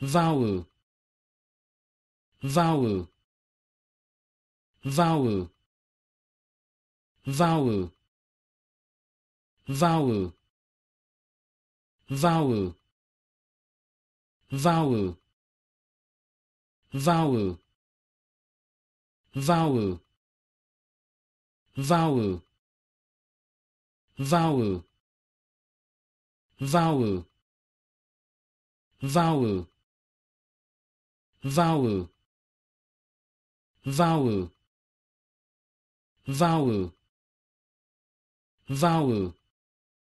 vowel vowel vowel vowel vowel vowel vowel vowel vowel vowel vowel vowel vowel vowel. Vowel. Vowel. Vowel